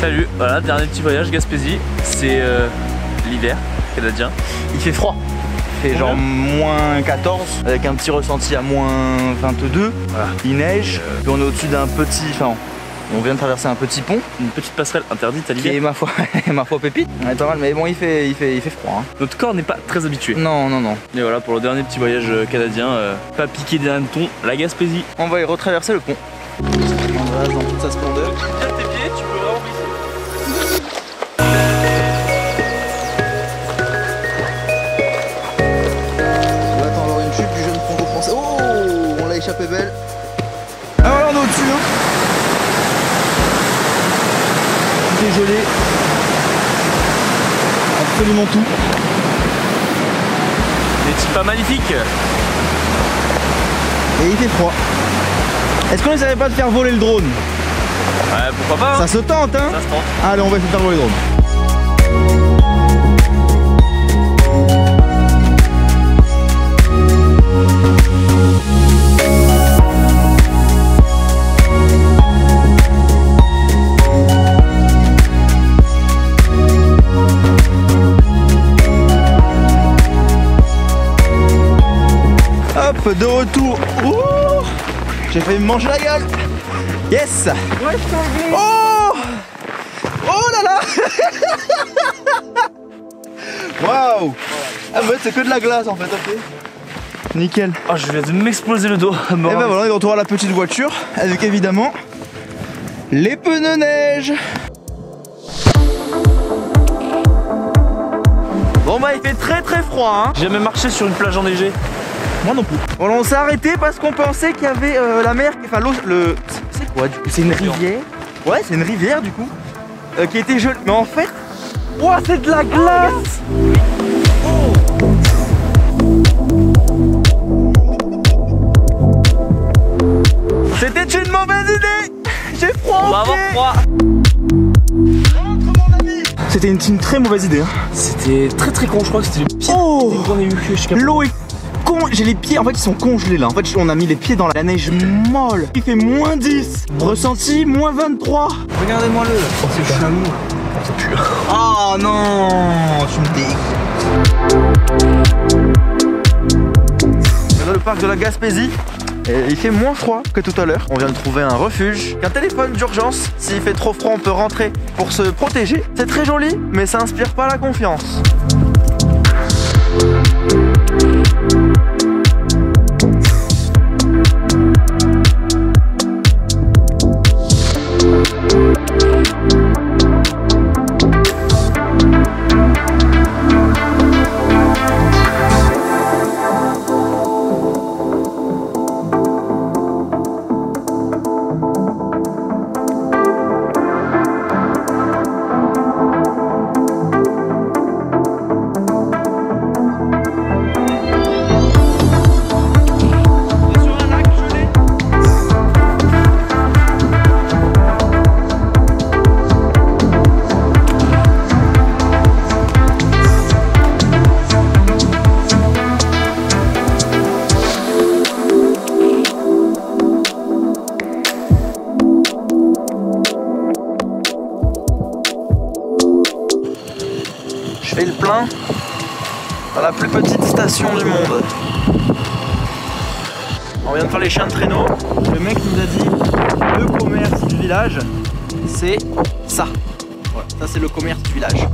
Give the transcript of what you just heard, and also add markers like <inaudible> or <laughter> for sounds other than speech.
Salut, voilà, dernier petit voyage Gaspésie. C'est euh, l'hiver canadien. Il fait froid. Il fait genre moins 14 avec un petit ressenti à moins 22. Voilà. Il neige. Puis on est au-dessus d'un petit. Enfin, on vient de traverser un petit pont Une petite passerelle interdite à l'hiver. est ma foi, <laughs> ma foi pépite. On est pas mal, mais bon, il fait, il fait, il fait froid. hein. Notre corps n'est pas très habitué. Non, non, non. Et voilà pour le dernier petit voyage euh, canadien. euh, pas piqué des hannetons, la Gaspésie. On va y retraverser le pont. On va dans toute sa splendeur. Oh On l'a échappé belle. Ah voilà, on est au-dessus. Hein. Tout est gelé. Absolument tout. Des petits pas magnifiques. Et il fait froid. Est-ce qu'on essaierait pas de faire voler le drone? Ouais, pourquoi pas hein. Ça se tente, hein Ça se tente. Allez, on va essayer de faire voler le drone. Hop, de retour. Ouh J'ai failli me manger la gueule. Yes Oh Oh là là <laughs> Waouh Ah bah c'est que de la glace en fait, ok. Nickel. Oh, je viens de m'exploser le dos. Et ben voilà, on est retour à la petite voiture avec évidemment les pneus neige. Bon bah il fait très très froid hein. J'ai jamais marché sur une plage enneigée. Moi non plus. Bon, on s'est arrêté parce qu'on pensait qu'il y avait euh, la mer, enfin l'eau, le. C'est quoi du coup? C'est une rivière Ouais, c'est une rivière du coup. euh, qui était gelée. Mais en fait. Ouah, c'est de la glace C'était une mauvaise idée J'ai froid On va avoir froid. C'était une, une très mauvaise idée. hein. C'était très très con, je crois que c'était le pire Oh L'eau est con. J'ai les pieds, en fait, ils sont congelés là. En fait, on a mis les pieds dans la neige molle. Il fait moins 10. Ressenti, moins 23. Regardez-moi le. Oh, c'est chalou. Oh non, tu me dégoûtes. Dans le parc de la Gaspésie. Et il fait moins froid que tout à l'heure. On vient de trouver un refuge, un téléphone d'urgence. S'il fait trop froid, on peut rentrer pour se protéger. C'est très joli, mais ça inspire pas la confiance. Plein dans la plus petite station du monde. On vient de faire les chiens de traîneau. Le mec nous a dit le commerce du village, c'est ça. Voilà, ça c'est le commerce du village.